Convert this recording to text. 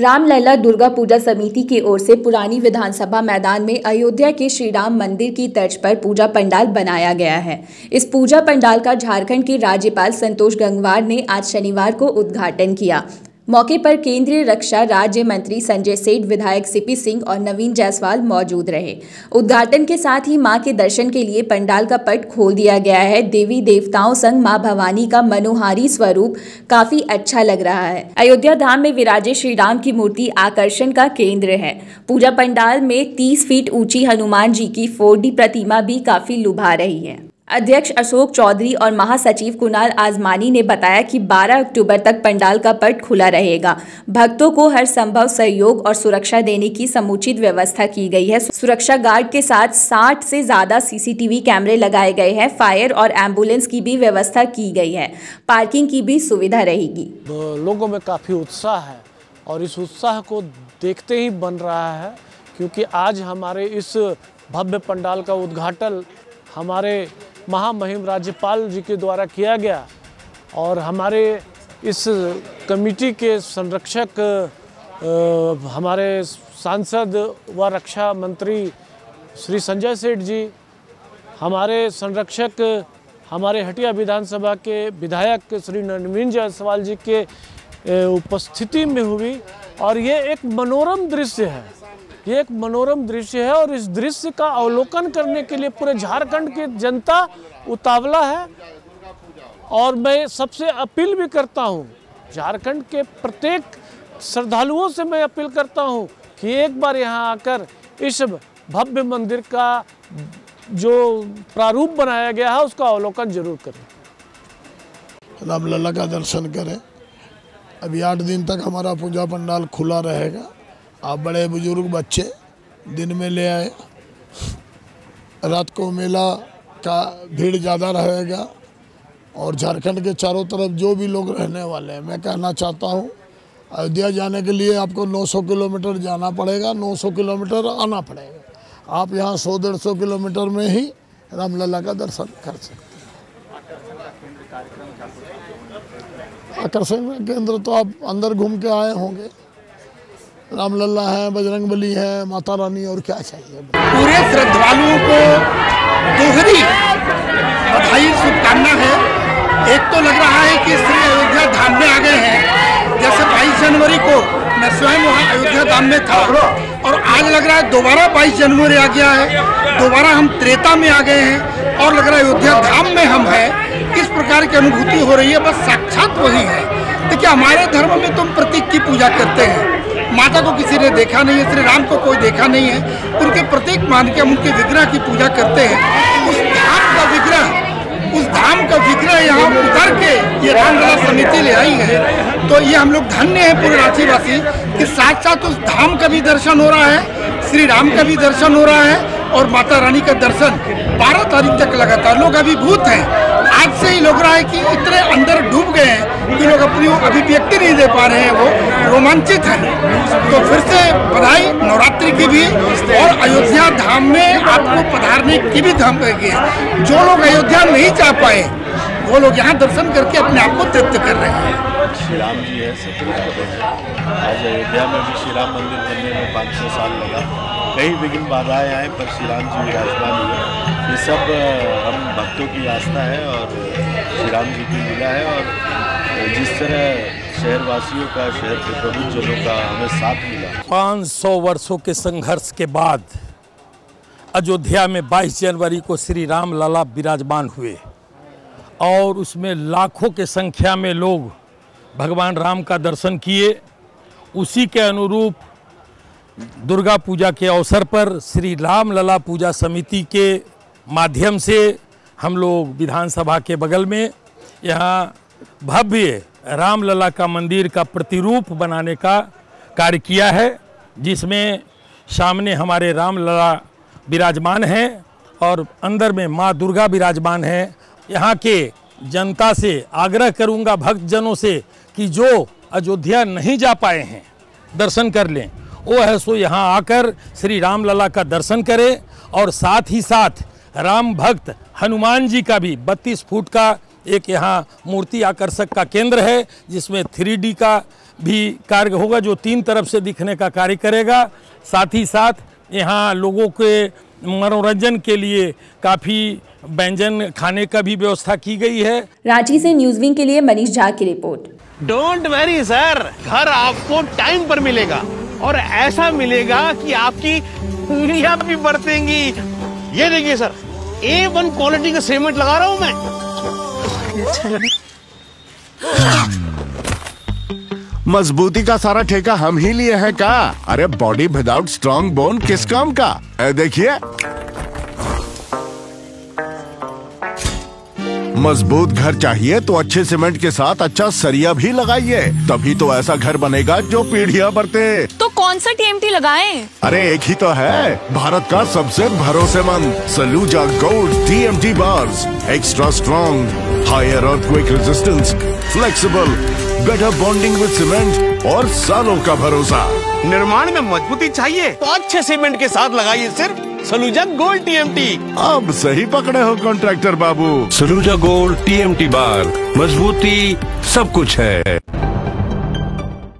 रामलला दुर्गा पूजा समिति की ओर से पुरानी विधानसभा मैदान में अयोध्या के श्री राम मंदिर की तर्ज पर पूजा पंडाल बनाया गया है। इस पूजा पंडाल का झारखंड के राज्यपाल संतोष गंगवार ने आज शनिवार को उद्घाटन किया। मौके पर केंद्रीय रक्षा राज्य मंत्री संजय सेठ, विधायक सीपी सिंह और नवीन जायसवाल मौजूद रहे। उद्घाटन के साथ ही माँ के दर्शन के लिए पंडाल का पट खोल दिया गया है। देवी देवताओं संग माँ भवानी का मनोहारी स्वरूप काफ़ी अच्छा लग रहा है। अयोध्या धाम में विराजे श्री राम की मूर्ति आकर्षण का केंद्र है। पूजा पंडाल में 30 फीट ऊँची हनुमान जी की 4D प्रतिमा भी काफ़ी लुभा रही है। अध्यक्ष अशोक चौधरी और महासचिव कुणाल आजमानी ने बताया कि 12 अक्टूबर तक पंडाल का पट खुला रहेगा। भक्तों को हर संभव सहयोग और सुरक्षा देने की समुचित व्यवस्था की गई है। सुरक्षा गार्ड के साथ 60 से ज़्यादा सीसीटीवी कैमरे लगाए गए हैं। फायर और एंबुलेंस की भी व्यवस्था की गई है। पार्किंग की भी सुविधा रहेगी। लोगों में काफ़ी उत्साह है और इस उत्साह को देखते ही बन रहा है क्योंकि आज हमारे इस भव्य पंडाल का उद्घाटन हमारे महामहिम राज्यपाल जी के द्वारा किया गया और हमारे इस कमेटी के संरक्षक हमारे सांसद व रक्षा मंत्री श्री संजय सेठ जी, हमारे संरक्षक, हमारे हटिया विधानसभा के विधायक श्री नवीन जायसवाल जी के उपस्थिति में हुई और ये एक मनोरम दृश्य है। ये एक मनोरम दृश्य है और इस दृश्य का अवलोकन करने के लिए पूरे झारखंड की जनता उतावला है। और मैं सबसे अपील भी करता हूँ, झारखंड के प्रत्येक श्रद्धालुओं से मैं अपील करता हूँ कि एक बार यहाँ आकर इस भव्य मंदिर का जो प्रारूप बनाया गया है, उसका अवलोकन ज़रूर करें। रामलला का दर्शन करें। अभी आठ दिन तक हमारा पूजा पंडाल खुला रहेगा। आप बड़े बुज़ुर्ग बच्चे दिन में ले आए। रात को मेला का भीड़ ज़्यादा रहेगा और झारखंड के चारों तरफ़ जो भी लोग रहने वाले हैं, मैं कहना चाहता हूँ, अयोध्या जाने के लिए आपको 900 किलोमीटर जाना पड़ेगा 900 किलोमीटर आना पड़ेगा। आप यहाँ 100 डेढ़ सौ किलोमीटर में ही रामलला का दर्शन कर सकते हैं। आकर्षण केंद्र तो आप अंदर घूम के आए होंगे। रामलला है बजरंग बली है, माता रानी, और क्या चाहिए? पूरे श्रद्धालुओं को दोहरी बधाई, शुभकामना है। एक तो लग रहा है कि श्री अयोध्या धाम में आ गए हैं। जैसे 22 जनवरी को मैं स्वयं वहाँ अयोध्या धाम में था, और आज लग रहा है दोबारा 22 जनवरी आ गया है। दोबारा हम त्रेता में आ गए हैं, और लग रहा है अयोध्या धाम में हम हैं। इस प्रकार की अनुभूति हो रही है, बस साक्षात वही है। देखिए, हमारे धर्म में तुम प्रतीक की पूजा करते हैं। माता को किसी ने देखा नहीं है, श्री राम को कोई देखा नहीं है उनके प्रत्येक मान के हम उनके विग्रह की पूजा करते हैं। उस धाम का विग्रह, उस धाम का विग्रह यहाँ उतर के ये रामलला समिति ले आई है। तो ये हम लोग धन्य है पूरे रांचीवासी कि साथ साथ उस धाम का भी दर्शन हो रहा है, श्री राम का भी दर्शन हो रहा है और माता रानी का दर्शन बारह तारीख तक लगातार लोग अभिभूत हैं। आज से ही लग रहा है कि इतने अंदर डूब गए हैं कि लोग अपनी अभिव्यक्ति नहीं दे पा रहे हैं, वो रोमांचित हैं। तो फिर से बधाई, नवरात्रि की भी, और अयोध्या धाम में आपको पधारने की भी धाम है जो लोग अयोध्या नहीं जा पाए, वो लोग यहाँ दर्शन करके अपने आप को तृप्त कर रहे हैं। श्री राम जी है। सतयुग आज अयोध्या में भी श्री राम मंदिर बनने में पाँच सौ साल लगा। कई विघ्न बाधाएँ आए पर श्री राम जी विराजमान हुए। ये सब हम भक्तों की आस्था है और श्री राम जी की लीला है और जिस तरह शहरवासियों का, शहर के प्रमुख जनों का हमें साथ मिला। 500 वर्षों के संघर्ष के बाद अयोध्या में 22 जनवरी को श्री राम लला विराजमान हुए और उसमें लाखों के संख्या में लोग भगवान राम का दर्शन किए। उसी के अनुरूप दुर्गा पूजा के अवसर पर श्री राम लला पूजा समिति के माध्यम से हम लोग विधानसभा के बगल में यहाँ भव्य रामलला का मंदिर का प्रतिरूप बनाने का कार्य किया है, जिसमें सामने हमारे रामलला विराजमान हैं और अंदर में माँ दुर्गा विराजमान है। यहाँ के जनता से आग्रह करूँगा भक्तजनों से कि जो अयोध्या नहीं जा पाए हैं, दर्शन कर लें। वो है सो यहाँ आकर श्री राम लला का दर्शन करे और साथ ही साथ राम भक्त हनुमान जी का भी 32 फुट का एक यहाँ मूर्ति आकर्षक का केंद्र है जिसमें थ्री का भी कार्य होगा जो तीन तरफ़ से दिखने का कार्य करेगा। साथ ही साथ यहाँ लोगों के मनोरंजन के लिए काफ़ी व्यंजन खाने का भी व्यवस्था की गई है। रांची से न्यूज़ विंग के लिए मनीष झा की रिपोर्ट। डोंट वेरी सर घर आपको टाइम पर मिलेगा। और ऐसा मिलेगा कि आपकी उंगलियाँ भी बरतेंगी। ये देखिए सर ए वन क्वालिटी का सीमेंट लगा रहा हूँ मैं। मजबूती का सारा ठेका हम ही लिए हैं का? अरे बॉडी विदाउट स्ट्रॉन्ग बोन किस काम का? देखिए। मज़बूत घर चाहिए तो अच्छे सीमेंट के साथ अच्छा सरिया भी लगाइए तभी तो ऐसा घर बनेगा जो पीढ़ियाँ बरते तो कौन सा टीएमटी लगाएँ? अरे एक ही तो है। भारत का सबसे भरोसेमंद Saluja gold TMT bars extra strong higher earthquake resistance flexible better bonding with cement और सालों का भरोसा। निर्माण में मजबूती चाहिए? तो अच्छे सीमेंट के साथ लगाइए सिर्फ़ सलूजा गोल्ड टीएमटी अब सही पकड़े हो कॉन्ट्रैक्टर बाबू। सलूजा गोल्ड टीएमटी बार मजबूती सब कुछ है।